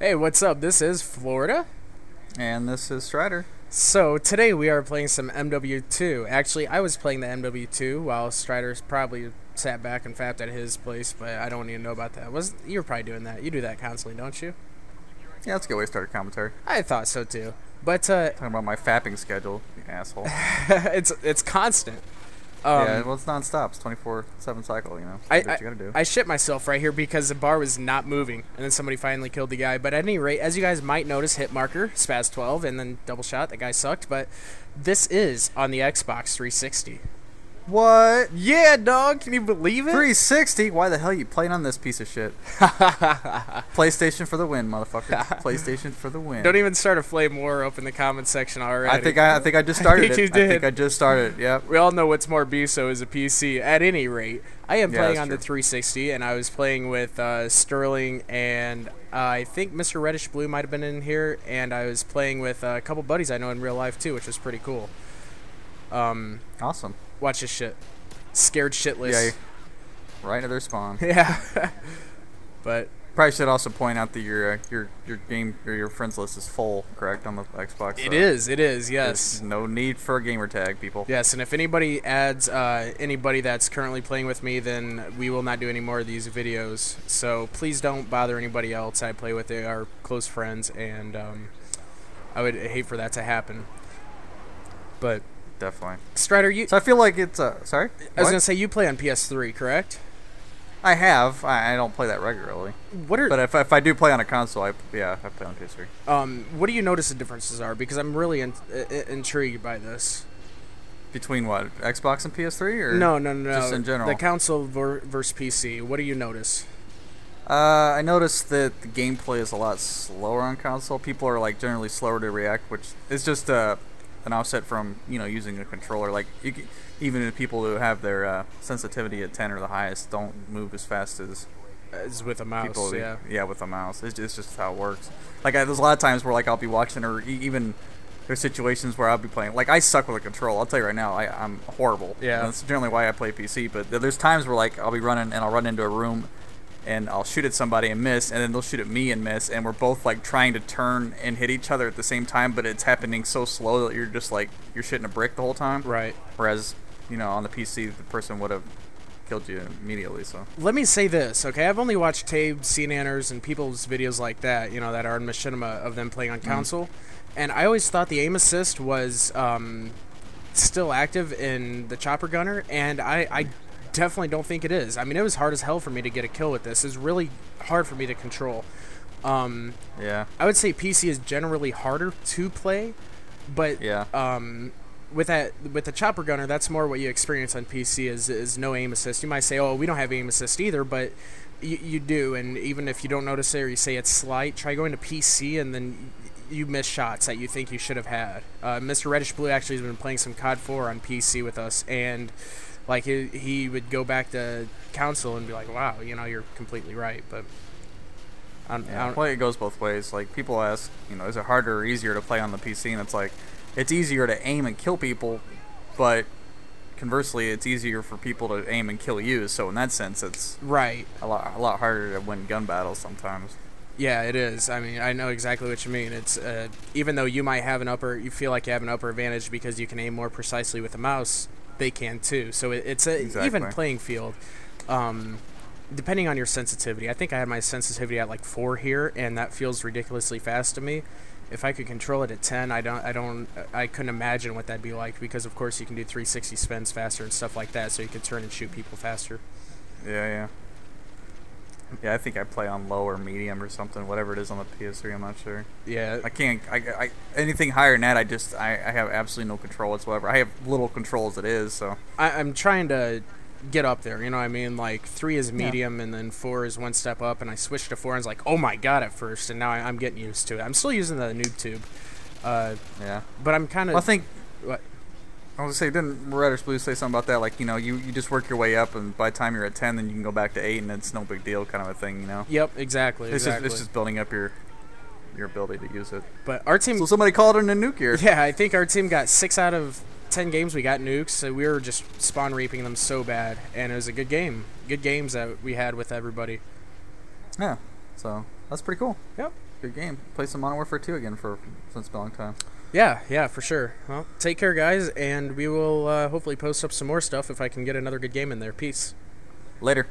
Hey, what's up? This is Florida. And this is Strider. So today we are playing some MW2. Actually, I was playing the MW2 while Strider's probably sat back and fapped at his place, but I don't even know about that. Was you're probably doing that? You do that constantly, don't you? Yeah, that's a good way to start a commentary. I thought so too. But uh, Talking about my fapping schedule, you asshole. it's it's constant. Um, yeah, well, it's non-stop. It's 24/7 cycle. You know. I, what you gotta do. I, shit myself right here because the bar was not moving, and then somebody finally killed the guy. But at any rate, as you guys might notice, hit marker, SPAS 12, and then double shot. That guy sucked, but this is on the Xbox 360. What? Yeah, dog. Can you believe it? 360? Why the hell are you playing on this piece of shit? PlayStation for the win, motherfucker. PlayStation for the win. Don't even start a flame war up in the comment section already. I think I, I think I just started think it. you I think did. I just started. Yep. we all know what's more so is a PC. At any rate, I am Yeah, playing on the 360, and I was playing with uh, Sterling, and uh, I think Mr. Reddish Blue might have been in here, and I was playing with uh, a couple buddies I know in real life too, which was pretty cool. Um, Awesome. Watch this shit. Scared shitless. Yeah. Right into their spawn. Yeah. but Probably should also point out that your uh, your your game or your friends list is full, correct, on the Xbox. it so is. It is. Yes. no need for a gamer tag, people. Yes, and if anybody adds uh, anybody that's currently playing with me, then we will not do any more of these videos. So please don't bother anybody else I play with. They are close friends, and um, I would hate for that to happen. But Definitely. Strider, you, So I feel like it's uh sorry. I was gonna say you play on PS3, correct? I have. I, I don't play that regularly. What are But if, if I do play on a console, I yeah, I play on PS3. um, what do you notice the differences are? Because I'm really in, i- intrigued by this. Between what Xbox and PS3 or No, no, no, no. just in general? The console ver- versus PC. What do you notice? Uh, I noticed that the gameplay is a lot slower on console. People are like generally slower to react, which is just uh, an offset from you know using a controller. Like you, c- even people who have their uh, sensitivity at 10 or the highest don't move as fast as As with a mouse, people. yeah. yeah, with a mouse. It's just, it's just how it works. Like I, there's a lot of times where like I'll be watching or even there's situations where I'll be playing. Like I suck with a control. I'll tell you right now, I, I'm horrible. Yeah. And that's generally why I play PC. But there's times where like I'll be running and I'll run into a room. And I'll shoot at somebody and miss, and then they'll shoot at me and miss, and we're both like trying to turn and hit each other at the same time, but it's happening so slow that you're just like you're shitting a brick the whole time. Right. Whereas, you know, on the PC, the person would have killed you immediately. So Let me say this, okay? I've only watched Tabe, CNanners, and people's videos like that, you know, that are in machinima of them playing on console, and I always thought the aim assist was um, still active in the chopper gunner, and I, I definitely don't think it is. I mean, it was hard as hell for me to get a kill with this. It's really hard for me to control. Um, yeah, I would say PC is generally harder to play, but yeah. um, with that with the chopper gunner, that's more what you experience on PC is is no aim assist. You might say, oh, we don't have aim assist either, but you, you do. And even if you don't notice it or you say it's slight, try going to PC and then you miss shots that you think you should have had. Uh, Mr. Reddish Blue actually has been playing some COD 4 on PC with us, and like he, he would go back to console and be like, wow, you know, you're completely right, but. I don't, I Yeah, don't- well, it goes both ways. Like people ask, you know, is it harder or easier to play on the PC? And it's like, it's easier to aim and kill people, but conversely, it's easier for people to aim and kill you. So in that sense, it's right. a lot a lot harder to win gun battles sometimes. Yeah, it is. I mean, I know exactly what you mean. It's uh, even though you might have an upper, you feel like you have an upper advantage because you can aim more precisely with a mouse. They can too. So it, it's a even playing field. Um, depending on your sensitivity, I think I had my sensitivity at like four here, and that feels ridiculously fast to me. If I could control it at ten, I don't, I don't, I couldn't imagine what that'd be like because of course you can do 360 spins faster and stuff like that, so you can turn and shoot people faster. Yeah, yeah. Yeah, I think I play on low or medium or something, whatever it is on the PS3. I'm not sure. Yeah, I can't. I, I anything higher than that, I just I, I have absolutely no control whatsoever. I have little control as it is, so I, I'm trying to get up there. You know what I mean? Like three is medium, and then four is one step up. And I switched to four, and it's like, oh my god, at first, and now I, I'm getting used to it. I'm still using the noob tube, uh, yeah. but I'm kind of. Well, I think what? I was gonna say, didn't Reddish Blue say something about that? Like, you know, you, you just work your way up, and by the time you're at ten, then you can go back to eight, and it's no big deal, kind of a thing, you know. Yep, exactly. It's exactly. just it's just building up your your ability to use it. but our team. So somebody called it a nuke here. yeah, I think our team got six out of ten games. We got nukes, so we were just spawn reaping them so bad, and it was a good game. Good games that we had with everybody. Yeah. So that's pretty cool. Yep. Good game. Play some Modern Warfare 2 again for since a long time. Yeah, yeah, for sure. Well, take care, guys, and we will uh, hopefully post up some more stuff if I can get another good game in there. Peace. Later.